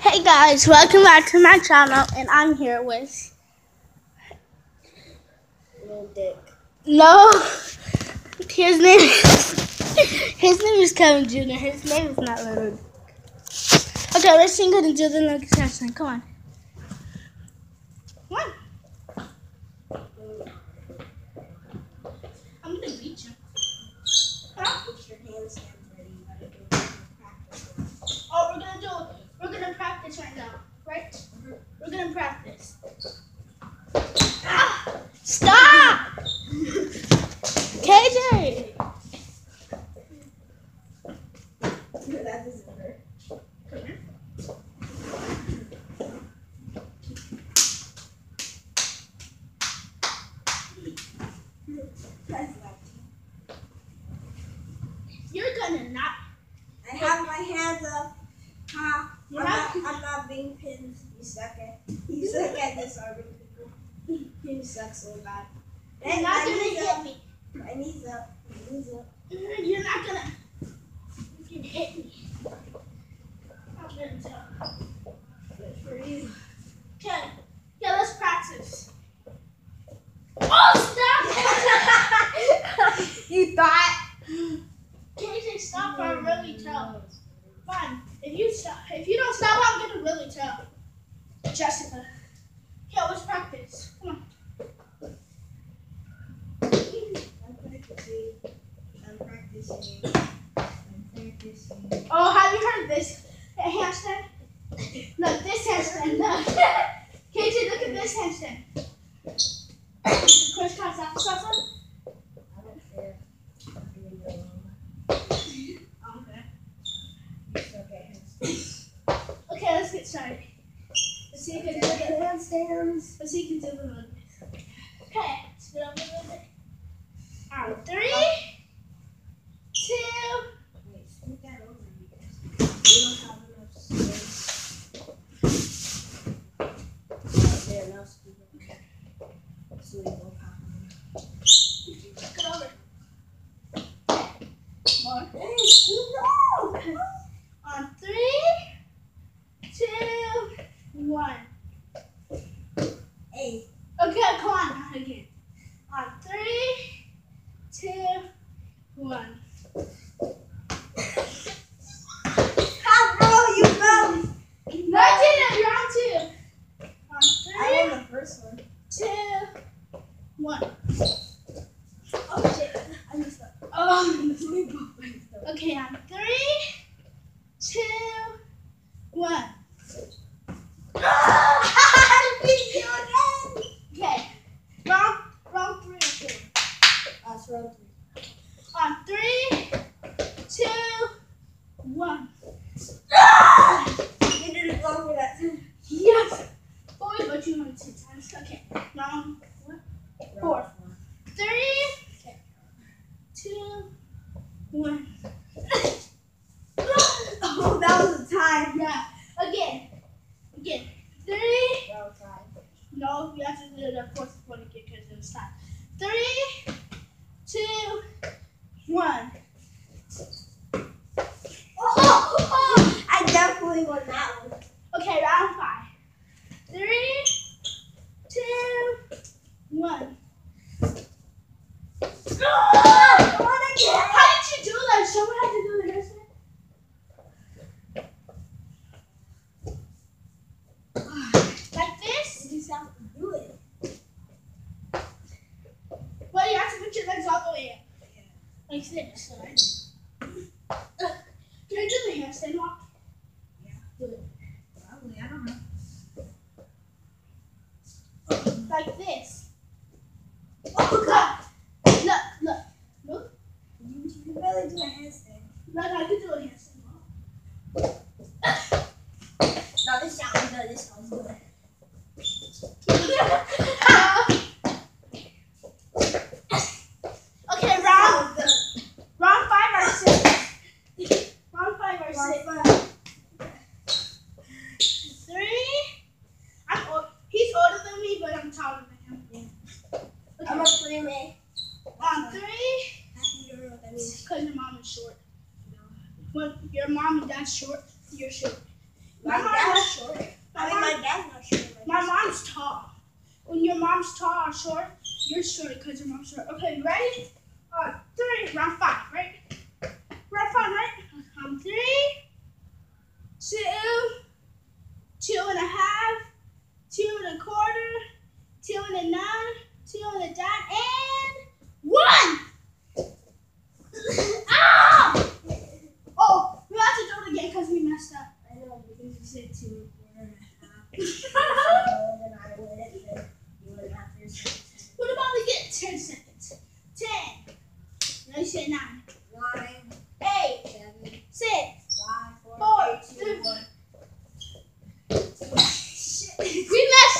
Hey guys, welcome back to my channel, and I'm here with Little dick. no. His name his name is Kevin Jr. His name is not Little. Okay, let's sing and do the next. Come on. Come on. I'm gonna beat you. Huh? Get your handstands ready. You gotta go practice. Oh, we're gonna do. We're gonna practice right now, right? We're gonna practice. Ah! Stop! KJ. that doesn't hurt. That's lefty. You're gonna not. I have my hands up. Ha! I'm not, I'm not being pinned. You suck at you suck at disarming people. You suck so bad. You're Hey, not gonna hit up. me. My knees up. My knees up. You're not gonna. You can hit me. I'm gonna tell. Good for you. Okay. Yeah, let's practice. Oh, stop! you thought? KJ, stop or I'll really tell. Fine. If you stop, if you don't stop, I'm gonna really tell. Jessica. Yeah, let's practice. Come on. I'm practicing. I'm practicing. I'm practicing. Oh, have you heard this handstand? Look, this handstand. Look. KJ, look at this handstand. Crisscross applesauce. I don't care. Okay. Let's get started. Let's see if you can do it. Handstands. Let's see if you can do it like this. Okay, let's get over a little bit. On three, two, Wait, scoot that over because we don't have enough space. Right there, now scoot it. Okay. So we both have get over. More. Hey, scoot it over. On three, two, one. Hey, Okay, come on, not again. On three, two, one. how bro, you fell. No, I didn't. You're on two. On I three, won the first one. two, one. Oh shit, I messed up. Um, We both messed up. okay, on three, two, one. I beat you again. Okay, round, round three, okay. That's round three. On three, two, one. You did it longer that time. Yes! Boy, but you two times. Okay, round what? Four. Three, two, one. Oh, that was a tie. yeah, again. Again. Three. No, we have to do the fourth one again because it was time. Three, two, one. Oh, I definitely won that one. Okay, round five. Three, two, one. I won again. How did you do that? Someone had to do the next one. Like this? Right? Uh, Can I do the handstand walk? But your mom and dad's short. You're short. My, my mom's short. My, I mean, mom, my dad's not short. My, mom's tall. When your mom's tall or short, you're short because your mom's short. Okay, ready? Uh, three, round five, right? Round five, right? I know because you said two and a half. and I would What about we get ten seconds? Ten. No, you say nine. Nine. Eight. Seven. Six. Five. Four. four three, two. One. Shit. we messed.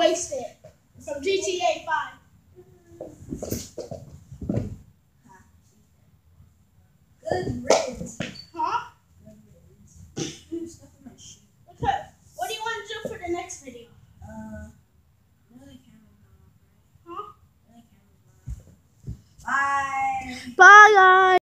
Waste It from GTA 5. Good